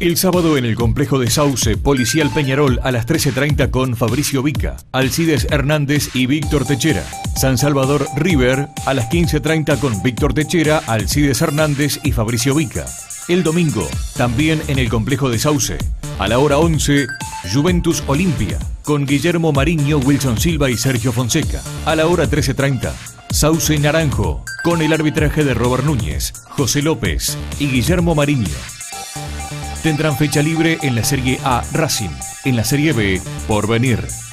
El sábado en el complejo de Sauce, Policial Peñarol a las 13.30 con Fabricio Vica, Alcides Hernández y Víctor Techera. San Salvador River a las 15.30 con Víctor Techera, Alcides Hernández y Fabricio Vica. El domingo, también en el complejo de Sauce, a la hora 11, Juventus Olimpia, con Guillermo Mariño, Wilson Silva y Sergio Fonseca. A la hora 13.30, Sauce Naranjo, con el arbitraje de Robert Núñez, José López y Guillermo Mariño. Tendrán fecha libre en la Serie A Racing, en la Serie B Por Venir.